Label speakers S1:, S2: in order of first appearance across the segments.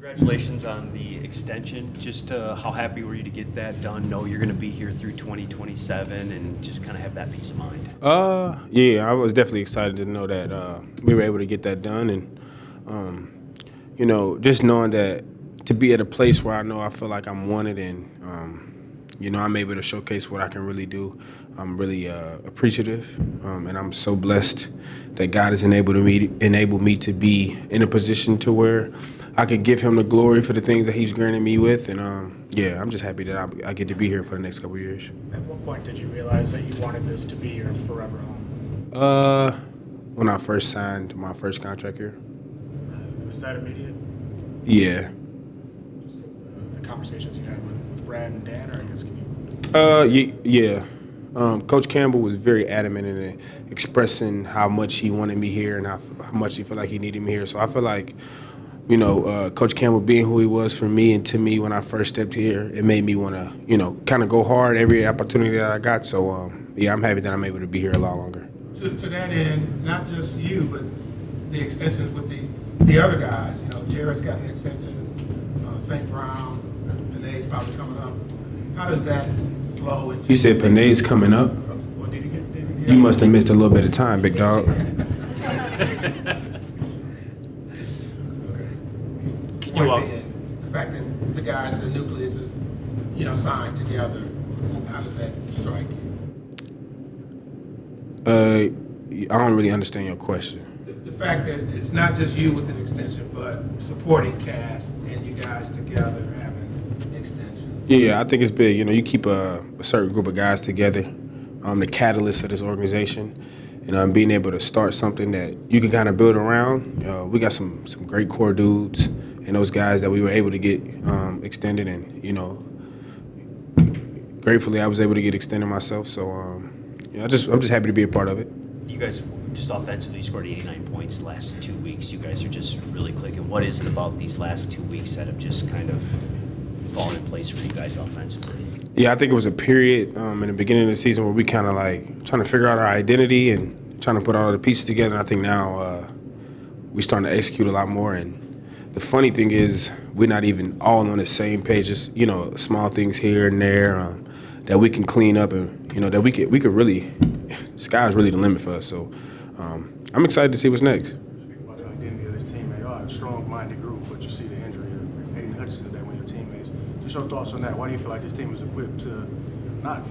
S1: Congratulations on the extension. Just uh, how happy were you to get that done? Know you're going to be here through 2027 and just kind of have that peace of mind.
S2: Uh, yeah, I was definitely excited to know that uh, we were able to get that done, and um, you know, just knowing that to be at a place where I know I feel like I'm wanted and um, you know I'm able to showcase what I can really do. I'm really uh, appreciative, um, and I'm so blessed that God has enabled me enabled me to be in a position to where I could give Him the glory for the things that He's granted me with, and um, yeah, I'm just happy that I, I, get to be here for the next couple years.
S3: At what point did you realize that you wanted this to be your forever home?
S2: Uh, when I first signed my first contract here.
S3: Uh, was that immediate?
S2: Yeah.
S3: Just the, the conversations you had with Brad and Dan, or I guess can you?
S2: Uh, yeah. Um, Coach Campbell was very adamant in expressing how much he wanted me here and how, how, much he felt like he needed me here. So I feel like, you know, uh, Coach Campbell being who he was for me and to me when I first stepped here, it made me want to, you know, kind of go hard every opportunity that I got. So um, yeah, I'm happy that I'm able to be here a lot longer.
S4: To, to that end, not just you, but the extensions with the the other guys. You know, Jared's got an extension. Uh, St. Brown, Penei's probably coming up. How does that flow into?
S2: You said Penei's coming up.
S4: Well, did he get, did he
S2: you must have missed a little bit of time, big dog.
S4: Can you uh, the fact that the guys, the nucleus is, you know, signed together. How does that strike you?
S2: Uh, I don't really understand your question.
S4: The, the fact that it's not just you with an extension, but supporting cast and you guys together having extensions.
S2: Yeah, I think it's big. You know, you keep a, a certain group of guys together, um, the catalyst of this organization, and um, being able to start something that you can kind of build around. Uh, we got some some great core dudes and those guys that we were able to get um, extended, and you know, gratefully I was able to get extended myself. So, um, yeah, I just I'm just happy to be a part of it.
S1: You guys just offensively scored 89 points last two weeks. You guys are just really clicking. What is it about these last two weeks that have just kind of fallen in place for you guys offensively?
S2: Yeah, I think it was a period um, in the beginning of the season where we kind of like trying to figure out our identity and trying to put all the pieces together. And I think now uh, we're starting to execute a lot more. And the funny thing is, we're not even all on the same page. Just you know, small things here and there um, that we can clean up, and you know that we could we could really. Sky's really the limit for us. So um, I'm excited to see what's next.
S5: Speaking about the identity of this team, they are a strong-minded group, but you see the injury of Aidan Hutchinson, that one of your teammates. Just your thoughts on that. Why do you feel like this team is equipped to not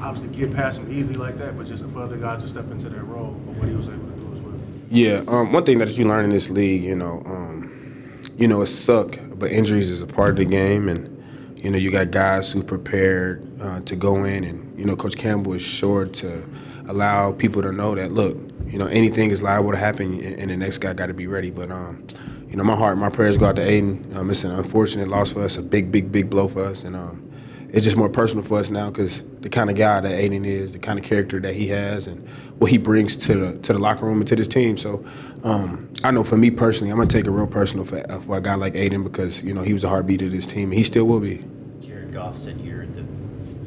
S5: obviously get past him easily like that, but just for other guys to step into that role, but what he was able to do as well?
S2: Yeah, um, one thing that you learn in this league, you know, um, you know, it suck, but injuries is a part of the game, and you know, you got guys who prepared uh, to go in, and you know, Coach Campbell is sure to allow people to know that look, you know, anything is liable to happen, and, the next guy got to be ready. But um, you know, my heart, my prayers go out to Aidan. Um, it's an unfortunate loss for us, a big, big, big blow for us, and um, it's just more personal for us now because the kind of guy that Aidan is, the kind of character that he has, and what he brings to the to the locker room and to this team. So um, I know for me personally, I'm gonna take it real personal for, for a guy like Aidan because you know he was the heartbeat of this team, and he still will be.
S1: Jared Goff said you're the,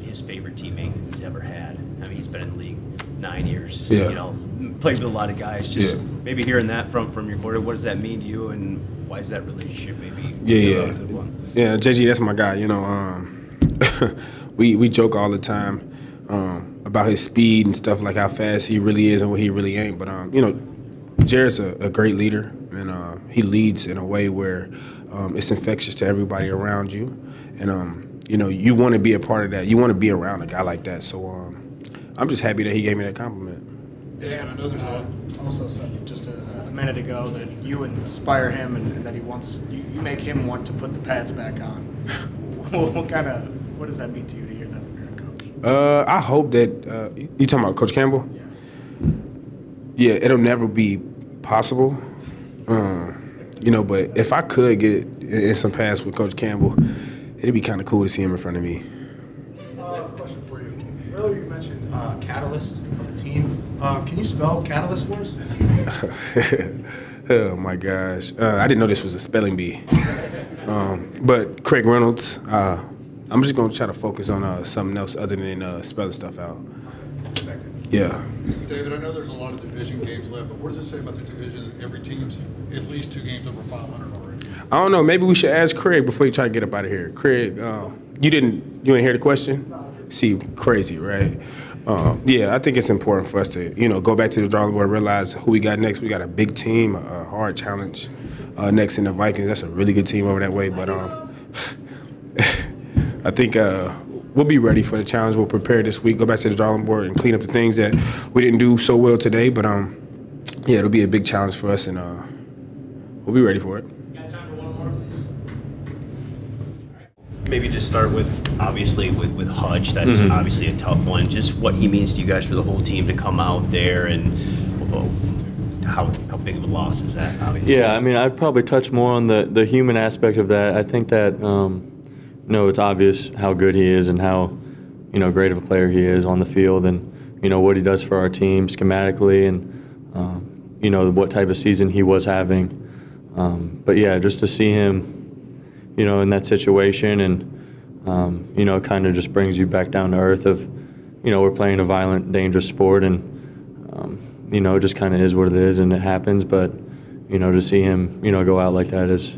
S1: his favorite teammate he's ever had. I mean, he's been in the league nine years.
S2: Yeah.
S1: You know, played with a lot of guys. Just
S2: yeah.
S1: maybe hearing that from from your quarter, what does that mean to you, and why is that relationship maybe
S2: yeah yeah yeah JG that's my guy. You know, um, we we joke all the time um, about his speed and stuff like how fast he really is and what he really ain't. But um, you know, Jared's a, a great leader and uh, he leads in a way where um, it's infectious to everybody around you, and um, you know you want to be a part of that. You want to be around a guy like that. So. Um, I'm just happy that he gave me that compliment.
S3: Dan, I know there's a, also said just a, a, minute ago that you inspire him and, and that he wants you, you, make him want to put the pads back on. what, what kind of what does that mean to you to hear that from your coach?
S2: Uh, I hope that uh, you talking about Coach Campbell. Yeah. yeah, it'll never be possible. Uh, you know, but if I could get in some pads with Coach Campbell, it'd be kind of cool to see him in front of me.
S6: Uh, question for you. Earlier you mentioned uh, catalyst of the team. Um, can you spell catalyst for us?
S2: oh my gosh, uh, I didn't know this was a spelling bee. Um, but Craig Reynolds, uh, I'm just gonna try to focus on uh, something else other than uh, spelling stuff out. Yeah.
S7: David, I know there's a lot of division games left, but what does it say about the division that every team's at least two games over 500 already?
S2: I don't know. Maybe we should ask Craig before you try to get up out of here. Craig, uh, you didn't you didn't hear the question? See, crazy, right? Uh, yeah, I think it's important for us to you know go back to the drawing board, realize who we got next. We got a big team, a hard challenge uh, next in the Vikings. That's a really good team over that way, but um, I think uh, we'll be ready for the challenge. We'll prepare this week, go back to the drawing board, and clean up the things that we didn't do so well today. But um, yeah, it'll be a big challenge for us, and uh, we'll be ready for it.
S1: Maybe just start with, obviously, with, with Hutch. That's
S7: Mm-hmm.
S1: obviously a tough one. Just what he means to you guys for the whole team to come out there and how, how big of a loss is that, obviously?
S7: Yeah, I mean, I'd probably touch more on the, the human aspect of that. I think that, um, you know, it's obvious how good he is and how, you know, great of a player he is on the field and, you know, what he does for our team schematically and, um, you know, what type of season he was having. Um, but yeah, just to see him, you know, in that situation and, um, you know, it kind of just brings you back down to earth of, you know, we're playing a violent, dangerous sport and, um, you know, it just kind of is what it is and it happens. But, you know, to see him, you know, go out like that is,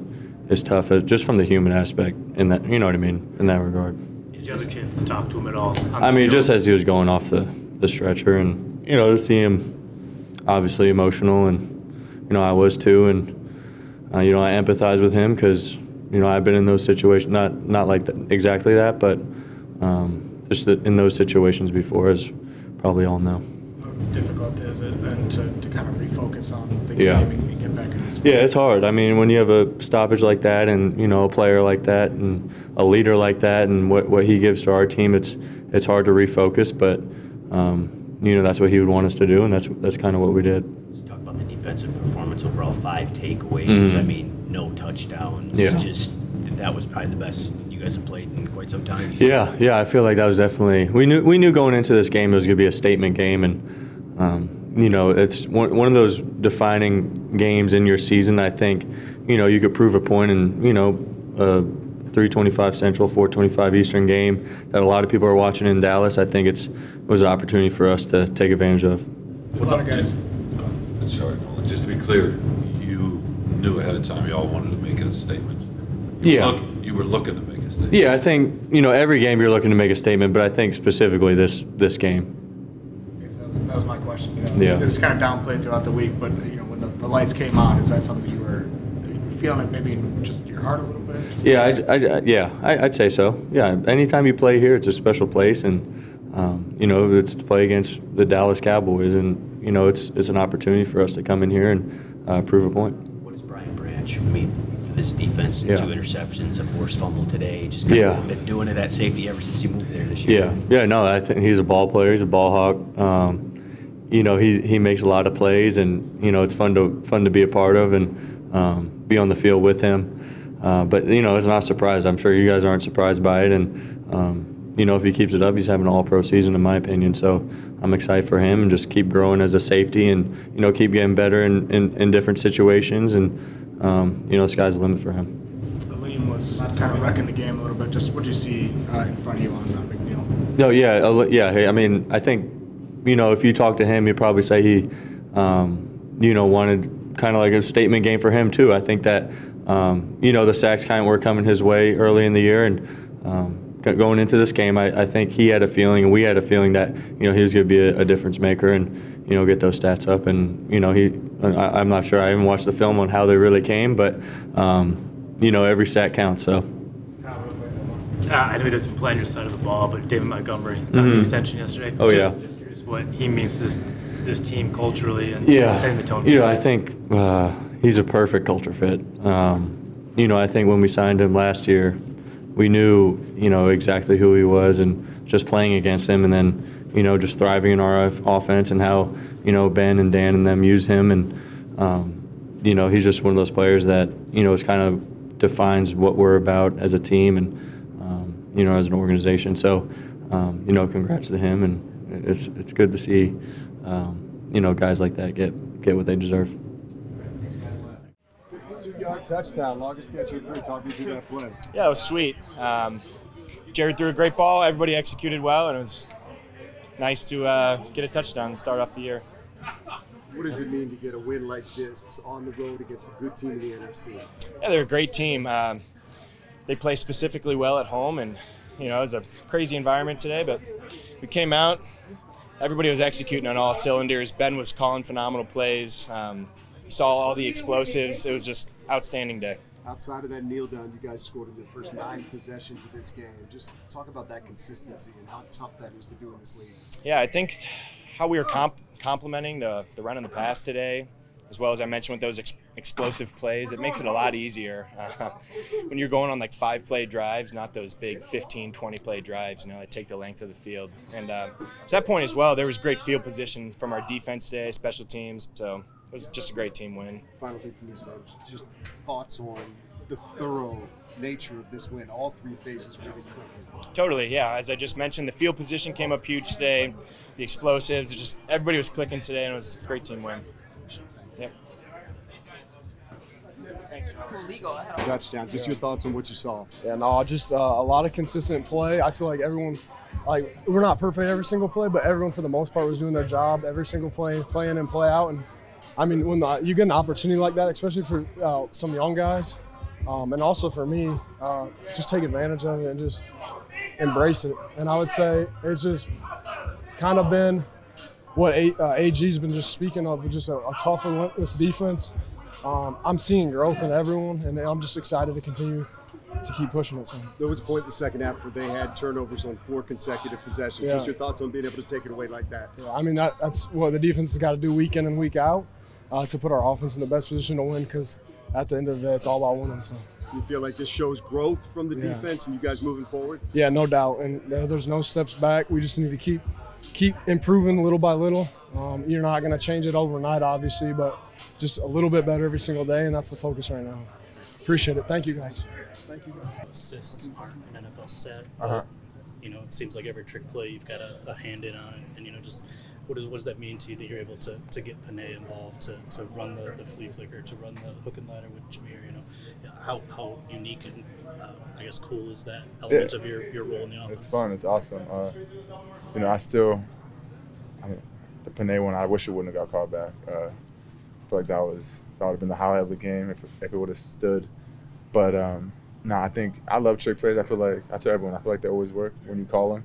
S7: is tough, uh, just from the human aspect in that, you know what I mean, in that regard.
S8: Did you have a chance to talk to him at all?
S7: I mean,
S8: field?
S7: just as he was going off the, the stretcher and, you know, to see him obviously emotional and, you know, I was too. And, uh, you know, I empathize with him because, you know, I've been in those situations, not, not like that, exactly that, but um, just that in those situations before, as probably all know.
S3: How difficult is it then to, to kind of refocus on the
S7: Yeah.
S3: game and get back this?
S7: Yeah, it's hard. I mean, when you have a stoppage like that, and you know, a player like that, and a leader like that, and what, what he gives to our team, it's it's hard to refocus. But um, you know, that's what he would want us to do, and that's that's kind of what we did.
S1: Talk about the defensive performance overall, five takeaways.
S7: Mhm.
S1: I mean, no touchdowns.
S7: Yeah.
S1: Just that was probably the best you guys have played in quite some time.
S7: Yeah, yeah, I feel like that was definitely we knew we knew going into this game it was going to be a statement game, and um, you know it's one, one of those defining games in your season. I think you know you could prove a point in you know a 325 Central, 425 Eastern game that a lot of people are watching in Dallas. I think it's was an opportunity for us to take advantage of.
S3: A lot of guys.
S9: Sorry, Nolan, just to be clear, you knew ahead of time y'all wanted to make a statement? You were
S7: Yeah.
S9: look- You were looking to make a statement?
S7: Yeah, I think you know every game you're looking to make a statement, but I think specifically this this game.
S3: That was, that was my question. You know,
S7: Yeah.
S3: It was kind of downplayed throughout the week, but you know, when the, the lights came on, is that something you were you were feeling it maybe just your heart a little bit? Just
S7: Yeah, I, I- uh, yeah, I, I'd say so. Yeah, anytime you play here, it's a special place, and um, you know, it's to play against the Dallas Cowboys, and you know, it's it's an opportunity for us to come in here and uh, prove a point.
S1: What is Brian Branch? I mean, for this defense,
S7: Yeah.
S1: two interceptions, a forced fumble today. Just kind
S7: Yeah.
S1: of been doing it at safety ever since he moved there this year.
S7: Yeah, yeah, no, I think he's a ball player. He's a ball hawk. Um, you know, he he makes a lot of plays, and you know, it's fun to fun to be a part of and um, be on the field with him. Uh, but you know, it's not a surprise. I'm sure you guys aren't surprised by it, and um, you know, if he keeps it up, he's having an All-Pro season, in my opinion. So I'm excited for him, and just keep growing as a safety, and you know, keep getting better in in, in different situations, and um, you know, the sky's the limit for him.
S3: Alim was kind of wrecking the game a little bit. Just what you see uh, in front of you on uh, McNeill?
S7: No, yeah, yeah. I mean, I think, you know, if you talk to him, he'd probably say he, um, you know, wanted kind of like a statement game for him too. I think that, um, you know, the sacks kind of were coming his way early in the year, and um, going into this game, I, I think he had a feeling, and we had a feeling that, you know, he was going to be a, a difference maker, and you know, get those stats up, and you know, he, I, I'm not sure. I haven't watched the film on how they really came, but, um, you know, every sack counts. So.
S8: Uh, I know he doesn't play on your side of the ball, but David Montgomery signed
S7: Mhm.
S8: an extension yesterday.
S7: Oh,
S8: just,
S7: yeah.
S8: Just curious what he means to this, this team culturally and
S7: yeah.
S8: setting the tone.
S7: You know, I think uh, he's a perfect culture fit. Um, you know, I think when we signed him last year, we knew, you know, exactly who he was and just playing against him and then, you know, just thriving in our off- offense and how, you know, Ben and Dan and them use him. And, um, you know, he's just one of those players that, you know, is kind of defines what we're about as a team and, um, you know, as an organization. So, um, you know, congrats to him. And it's, it's good to see, um, you know, guys like that get, get what they deserve.
S10: Touchdown, longest catch of three. Talk me through that play.
S11: Yeah, it was sweet. Um, Jared threw a great ball. Everybody executed well, and it was nice to uh, get a touchdown to start off the year.
S10: What does it mean to get a win like this on the road against a good team in the NFC?
S11: Yeah, they're a great team. Um, they play specifically well at home, and you know it was a crazy environment today, but we came out. Everybody was executing on all cylinders. Ben was calling phenomenal plays. Um, saw all the explosives. It was just outstanding day.
S10: Outside of that kneel down, you guys scored in the first nine possessions of this game. Just talk about that consistency and how tough that is to do in this league.
S11: Yeah, I think how we were comp- complementing the, the run and the pass today, as well as I mentioned with those ex- explosive plays, it makes it a lot easier uh, when you're going on like five play drives, not those big 15, 20 play drives, you know, that take the length of the field. And uh, to that point as well, there was great field position from our defense today, special teams. So it was just a great team win.
S10: Final thing from you, Sage. Just thoughts on the thorough nature of this win. All three phases really quickly.
S11: Totally, yeah. As I just mentioned, the field position came up huge today. The explosives, it just everybody was clicking today, and it was a great team win. Yep.
S10: Touchdown. Just your thoughts on what you saw.
S12: Yeah, no, just uh, a lot of consistent play. I feel like everyone, like we're not perfect every single play, but everyone for the most part was doing their job every single play, play in and play out. And I mean, when the, you get an opportunity like that, especially for uh, some young guys, um, and also for me, uh, just take advantage of it and just embrace it. And I would say it's just kind of been what A, uh, AG's been just speaking of, just a, a tough, relentless defense. Um, I'm seeing growth in everyone, and I'm just excited to continue to keep pushing it. So.
S10: There was a point in the second half where they had turnovers on four consecutive possessions.
S12: Yeah.
S10: Just your thoughts on being able to take it away like that.
S12: Yeah, I mean that, that's what the defense has got to do week in and week out uh, to put our offense in the best position to win. Because at the end of the day, it's all about winning. So
S10: You feel like this shows growth from the
S12: Yeah.
S10: defense and you guys moving forward?
S12: yeah, no doubt, and there, there's no steps back. We just need to keep keep improving little by little. Um, you're not going to change it overnight, obviously, but just a little bit better every single day, and that's the focus right now. Appreciate it. Thank you, guys.
S13: Assists aren't an NFL stat.
S12: Uh-huh.
S13: You know, it seems like every trick play you've got a, a hand in on it. And, you know, just what, is, what does that mean to you that you're able to, to get Penei involved, to, to run the, the flea flicker, to run the hook and ladder with Jahmyr? You know, how, how unique and, uh, I guess, cool is that element of your, your role in the offense?
S14: It's fun. It's awesome. Uh, you know, I still, I mean, the Penei one. I wish it wouldn't have got called back. Uh, I feel like that was that would have been the highlight of the game if, if it would have stood. But um, no, I think I love trick plays. I feel like I tell everyone. I feel like they always work when you call them.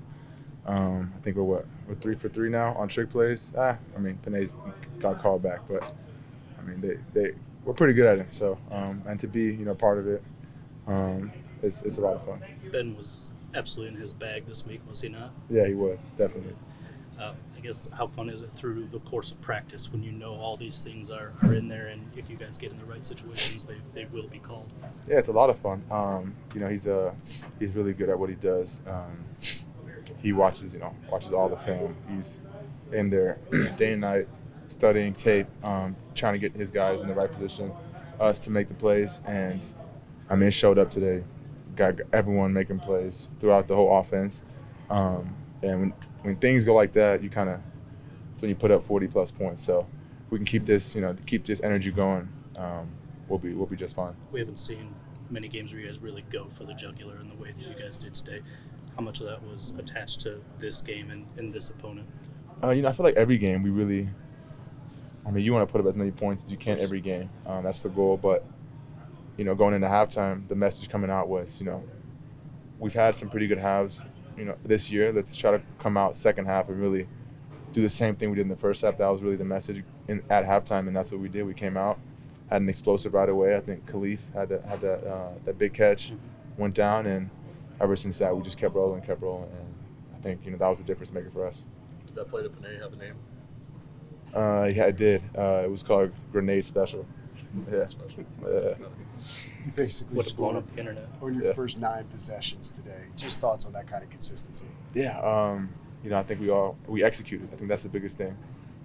S14: Um, I think we're what we're three for three now on trick plays. Ah, I mean Penei's got called back, but I mean they they we're pretty good at it. So um, and to be you know part of it, um, it's it's a lot of fun.
S13: Ben was absolutely in his bag this week, was he not?
S14: Yeah, he was definitely.
S13: Uh, guess how fun is it through the course of practice when you know all these things are, are in there, and if you guys get in the right situations, they, they will be called.
S14: Yeah, it's a lot of fun. Um, you know, he's uh, he's really good at what he does. Um, he watches, you know, watches all the film. He's in there day and night, studying tape, um, trying to get his guys in the right position, us to make the plays. And I mean, showed up today. Got everyone making plays throughout the whole offense. Um, and when things go like that, you kind of it's when you put up 40 plus points. So if we can keep this, you know, keep this energy going. Um, we'll be we'll be just fine.
S13: We haven't seen many games where you guys really go for the jugular in the way that you guys did today. How much of that was attached to this game and, and this opponent?
S14: Uh, you know, I feel like every game we really. I mean, you want to put up as many points as you can every game. Um, that's the goal. But you know, going into halftime, the message coming out was, you know, we've had some pretty good halves. You know, this year, let's try to come out second half and really do the same thing we did in the first half. That was really the message in, at halftime, and that's what we did. We came out, had an explosive right away. I think Kalif had that had that uh, that big catch, went down, and ever since that, we just kept rolling, kept rolling, and I think you know that was the difference maker for us.
S15: Did that play to Penei have a name?
S14: Uh, yeah, it did. Uh, it was called Grenade Special. Yeah. Yeah.
S10: You basically
S13: What's blown
S10: scored
S13: up the internet.
S10: on your
S14: Yeah.
S10: first nine possessions today. Just thoughts on that kind of consistency.
S14: Yeah, um, you know, I think we all we executed. I think that's the biggest thing.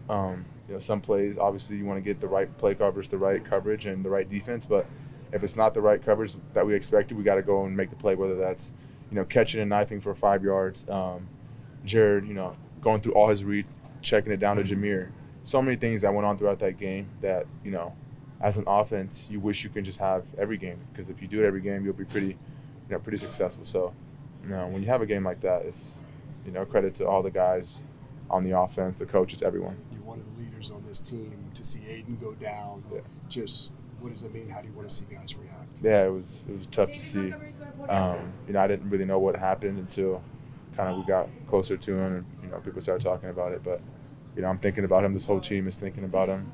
S14: Um, you know, some plays obviously you want to get the right play coverage, the right coverage, and the right defense. But if it's not the right coverage that we expected, we got to go and make the play. Whether that's you know catching and knifing for five yards, um, Jared, you know, going through all his reads, checking it down to Jahmyr. So many things that went on throughout that game that you know, as an offense, you wish you can just have every game because if you do it every game, you'll be pretty, you know, pretty successful. So, you know, when you have a game like that, it's you know credit to all the guys on the offense, the coaches, everyone.
S10: You're one of the leaders on this team. To see Aidan go down,
S14: Yeah.
S10: just what does that mean? How do you want to see guys react?
S14: Yeah, it was it was tough to see. Um, you know, I didn't really know what happened until kind of we got closer to him, and you know, people started talking about it. But you know, I'm thinking about him. This whole team is thinking about him.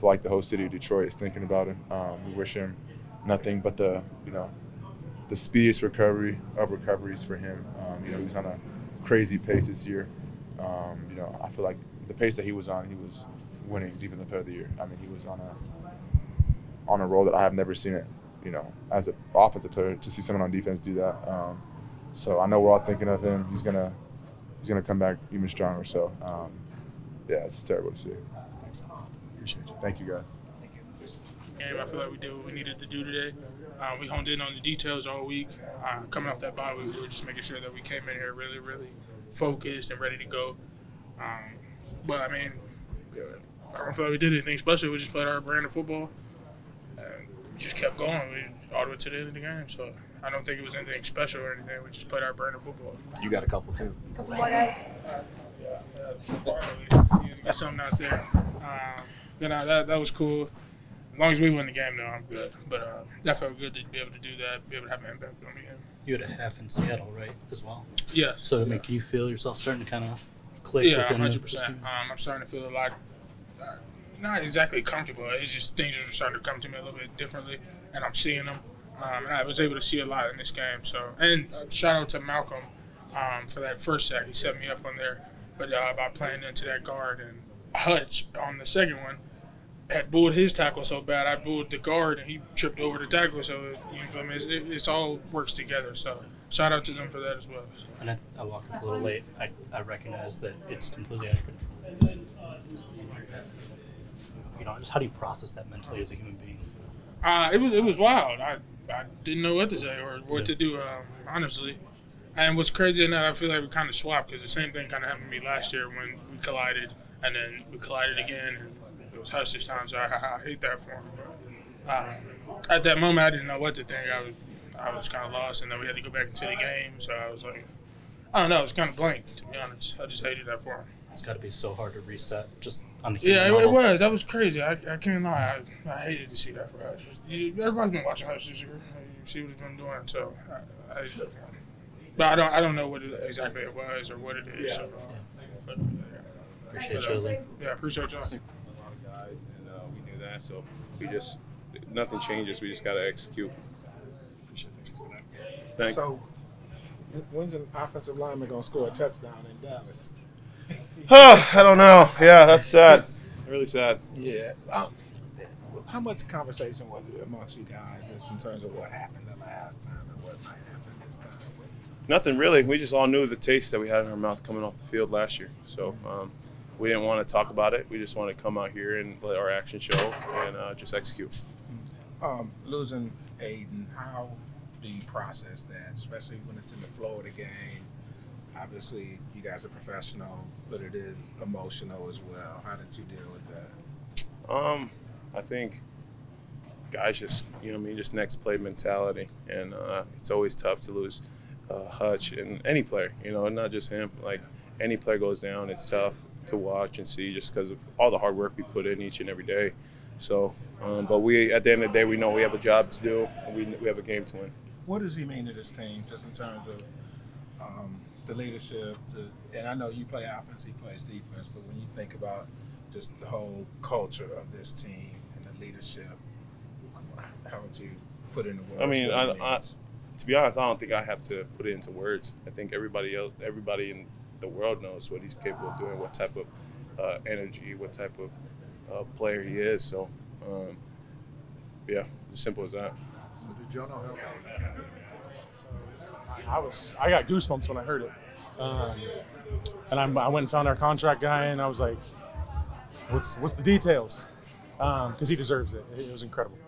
S14: Feel like the whole city of Detroit is thinking about him. Um, we wish him nothing but the you know the speediest recovery of recoveries for him. Um, you know, he was on a crazy pace this year. Um, you know, I feel like the pace that he was on, he was winning defensive player of the year. I mean, he was on a on a roll that I have never seen it. You know, as an offensive player, to see someone on defense do that. Um, so I know we're all thinking of him. He's gonna he's gonna come back even stronger. So um, yeah, it's terrible to see.
S10: Thanks. Appreciate you.
S14: Thank you guys.
S16: game. I feel like we did what we needed to do today. Uh, we honed in on the details all week. Uh, coming off that bye, we were just making sure that we came in here really, really focused and ready to go. Um, but I mean, I don't feel like we did anything special. We just played our brand of football. And we just kept going. We all the way to the end of the game. So I don't think it was anything special or anything. We just played our brand of football.
S10: You got a couple too.
S17: Couple more guys.
S16: Get something out there. Um, you know, that, that was cool. As long as we win the game, though, I'm good. But uh, that felt good to be able to do that, be able to have an impact on the game.
S13: You had a half in Seattle, right, as well?
S16: Yeah.
S13: So, I mean, can you feel yourself starting to kind of click?
S16: Yeah, hundred percent. Um, I'm starting to feel a lot, uh, not exactly comfortable. It's just things are starting to come to me a little bit differently, and I'm seeing them. Um, and I was able to see a lot in this game. So, and uh, shout out to Malcolm um, for that first sack. He set me up on there, but uh, by playing into that guard and Hutch on the second one had bulled his tackle so bad, I bulled the guard and he tripped over the tackle. So you know, what I mean, it's, it, it's all works together. So shout out to them for that as well.
S13: And I, I walked up a little late. I, I recognize that it's completely out of control. And you know, just how do you process that mentally as a human being?
S16: Uh, it was it was wild. I, I didn't know what to say or what to do, um, honestly. And what's crazy enough, I feel like we kind of swapped because the same thing kind of happened to me last year when we collided, and then we collided again, and it was Hutch this time. So I, I hate that for him. But, um, at that moment, I didn't know what to think. I was I was kind of lost, and then we had to go back into the game. So I was like, I don't know. It was kind of blank, to be honest. I just hated that for him.
S13: It's got to be so hard to reset just on the human
S16: Yeah, it,
S13: level.
S16: it was. That was crazy. I, I can't lie. I, I hated to see that for Hutch. Everybody's been watching Hutch this year. You see what he's been doing. So I, I hated that for him. But I don't I don't know what it, exactly it was or what it is. So, but, yeah.
S13: Appreciate
S16: But,
S13: you,
S16: uh,
S13: Lee.
S16: Yeah, appreciate y'all.
S18: guys, and uh, we knew that. So we just nothing changes. We just got to execute. Thank
S4: So, when's an offensive lineman gonna score a touchdown in Dallas?
S18: Oh, I don't know. Yeah, that's sad. Really sad.
S4: Yeah. Um, how much conversation was it amongst you guys just in terms of what happened the last time and what might happen this time?
S18: Nothing really. We just all knew the taste that we had in our mouth coming off the field last year. So um, we didn't want to talk about it. We just want to come out here and let our action show and uh, just execute.
S4: Um, losing Aidan, how do you process that, especially when it's in the flow of the game? Obviously, you guys are professional, but it is emotional as well. How did you deal with that?
S18: Um, I think guys just, you know, I mean, just next play mentality, and uh, it's always tough to lose uh, Hutch and any player, you know, not just him. Like any player goes down, it's tough to watch and see just because of all the hard work we put in each and every day. So, um, but we at the end of the day, we know we have a job to do, and we we have a game to win.
S4: What does he mean to this team, just in terms of um, the leadership? The, and I know you play offense, he plays defense, but when you think about just the whole culture of this team and the leadership, how would you put it into words?
S18: I mean, I, I, to be honest, I don't think I have to put it into words. I think everybody else, everybody in the world knows what he's capable of doing, what type of uh, energy, what type of uh, player he is. So, um, yeah, as simple as that.
S15: So did y'all know
S19: I was I got goosebumps when I heard it, um, and I'm, I went and found our contract guy, and I was like, "What's what's the details?" Because he deserves it. It was incredible.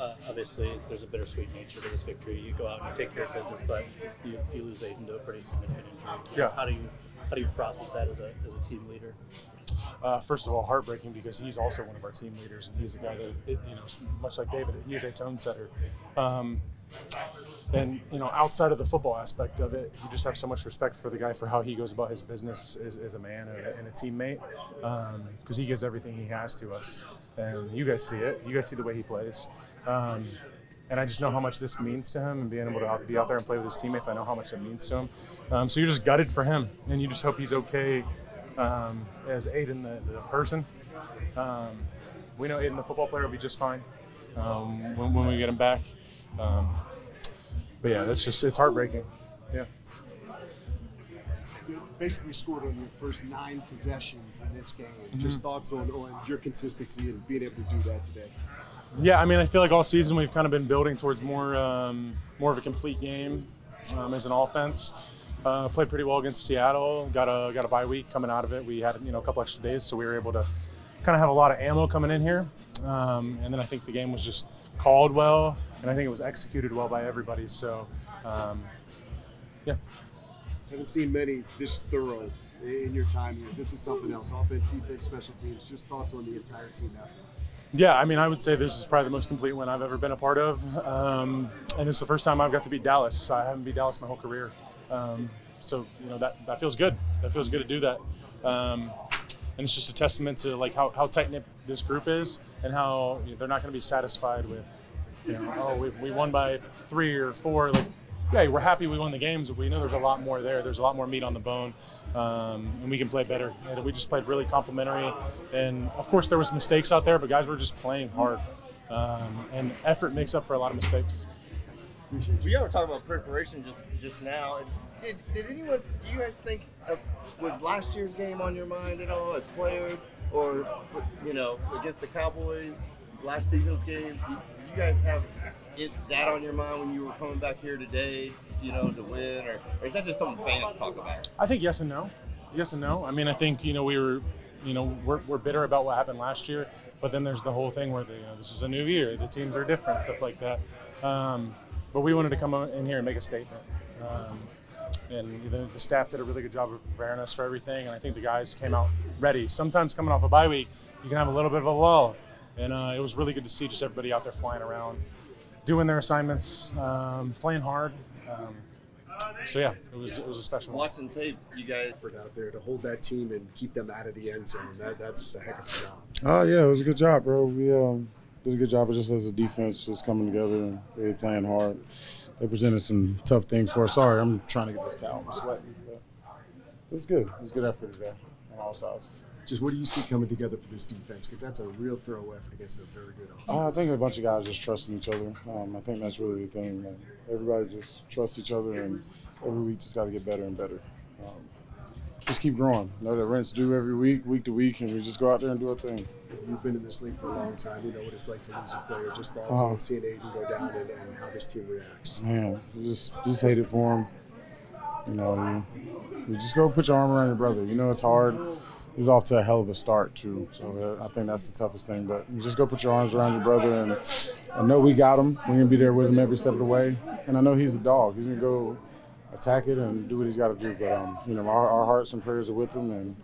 S13: Uh, obviously, there's a bittersweet nature to this victory. You go out and you take care of business, but you, you lose Aidan to a pretty significant injury.
S19: Yeah.
S13: How do you how do you process that as a, as a team leader?
S19: Uh, first of all, heartbreaking because he's also one of our team leaders, and he's a guy that, it, you know, much like David, he is a tone setter. Um, and you know, outside of the football aspect of it, you just have so much respect for the guy for how he goes about his business as, as a man and a, and a teammate, because he gives everything he has to us, and you guys see it. You guys see the way he plays. Um, and I just know how much this means to him, and being able to be out there and play with his teammates, I know how much that means to him. Um, so you're just gutted for him, and you just hope he's okay um, as Aidan, the, the person. Um, we know Aidan, the football player, will be just fine um, when, when we get him back. Um, but yeah, that's just it's heartbreaking. Yeah.
S10: You basically scored on your first nine possessions in this game. Just
S19: Mhm.
S10: thoughts on, on your consistency and being able to do that today.
S19: Yeah, I mean, I feel like all season we've kind of been building towards more um, more of a complete game um, as an offense. Uh, played pretty well against Seattle. Got a got a bye week coming out of it. We had you know a couple extra days, so we were able to kind of have a lot of ammo coming in here. Um, and then I think the game was just called well, and I think it was executed well by everybody. So um, yeah.
S10: Haven't seen many this thorough in your time here. This is something else. Offense, defense, special teams. Just thoughts on the entire team effort.
S19: Yeah, I mean, I would say this is probably the most complete win I've ever been a part of, um, and it's the first time I've got to beat Dallas. I haven't beat Dallas my whole career, um, so you know that that feels good. That feels good to do that, um, and it's just a testament to like how, how tight knit this group is, and how you know, they're not going to be satisfied with, you know, oh we, we won by three or four. Like, yeah, we're happy we won the games, but we know there's a lot more there. There's a lot more meat on the bone, um, and we can play better. And we just played really complimentary, and of course there was mistakes out there, but guys were just playing hard, um, and effort makes up for a lot of mistakes.
S17: We ever talk about preparation just just now. Did, did anyone, do you guys think, of, was last year's game on your mind at all as players? Or, you know, against the Cowboys, last season's game? Did you guys have it, that on your mind when you were coming back here today, you know, to win? Or, or is that just something fans talk about?
S19: I think yes and no. Yes and no. I mean, I think you know we were, you know, we're, we're bitter about what happened last year, but then there's the whole thing where the, you know this is a new year, the teams are different, stuff like that. Um, but we wanted to come in here and make a statement. Um, and the, the staff did a really good job of preparing us for everything, and I think the guys came out ready. Sometimes coming off a bye week, you can have a little bit of a lull, and uh, it was really good to see just everybody out there flying around, doing their assignments, um, playing hard. Um, so yeah, it was it was a special. one.
S17: Watching tape, you guys
S10: effort out there to hold that team and keep them out of the end zone. That, that's a heck of a job.
S20: Oh yeah, it was a good job, bro. We um, did a good job of just as a defense, just coming together and really playing hard. They presented some tough things for us. Sorry, I'm trying to get this towel. I'm sweating. But it was good. It was good effort today on all sides.
S10: Just what do you see coming together for this defense? Because that's a real thorough effort against a very good offense.
S20: Uh, I think a bunch of guys just trusting each other. Um, I think that's really the thing. Man. Everybody just trusts each other, and every week just got to get better and better. Um, just keep growing. Know that rents due every week, week to week, and we just go out there and do our thing.
S10: You've been in this league for a long time. You know what it's like to lose a player. Just thoughts
S20: Uh-huh.
S10: on seeing Aidan go down and, and how this team reacts.
S20: Man, just just hate it for him. You know, you, you just go put your arm around your brother. You know it's hard. He's off to a hell of a start too, so I think that's the toughest thing. But just go put your arms around your brother, and I know we got him. We're gonna be there with him every step of the way, and I know he's a dog. He's gonna go attack it and do what he's got to do. But um, you know, our, our hearts and prayers are with him, and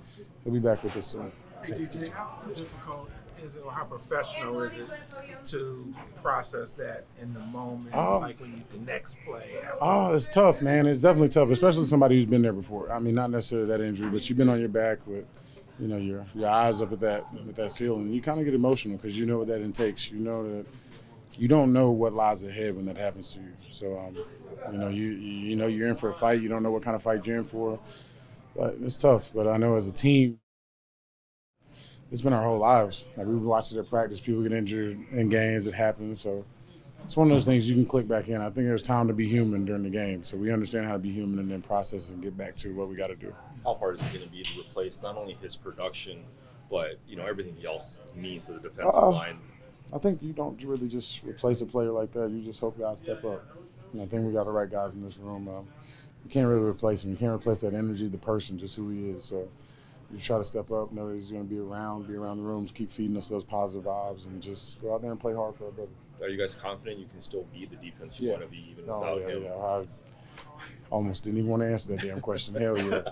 S20: he'll be back with us soon.
S4: Hey, DJ, how difficult is it, or how professional is it to process that in the moment,
S20: Oh.
S4: like when you the next play? After
S20: Oh, it's tough, man. It's definitely tough, especially somebody who's been there before. I mean, not necessarily that injury, but you've been on your back with, you know, your your eyes up at that at that ceiling. You kind of get emotional because you know what that intakes. You know that you don't know what lies ahead when that happens to you. So, um, you know, you you know you're in for a fight. You don't know what kind of fight you're in for, but it's tough. But I know as a team. It's been our whole lives. Like we've been watching at practice, people get injured in games. It happens. So it's one of those things you can click back in. I think there's time to be human during the game, so we understand how to be human and then process and get back to what we got to do.
S21: how hard is it going to be to replace not only his production, but you know everything he else means to the defensive
S20: Uh,
S21: line?
S20: I think you don't really just replace a player like that. You just hope guys step up. And I think we got the right guys in this room. Um, you can't really replace him. You can't replace that energy, the person, just who he is. So you try to step up, know that he's going to be around, be around the rooms, keep feeding us those positive vibes, and just go out there and play hard for our brother.
S21: Are you guys confident you can still be the defense you
S20: Yeah.
S21: want to be even
S20: Oh,
S21: without
S20: yeah,
S21: him?
S20: yeah. I almost didn't even want to answer that damn question. Hell yeah.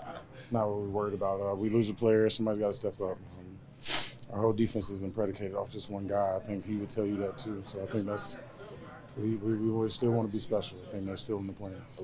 S20: It's not what we're worried about. Uh, we lose a player, somebody's got to step up. Um, our whole defense isn't predicated off just one guy. I think he would tell you that too. So I think that's we, we, we still want to be special. I think they're still in the plans.
S21: A lot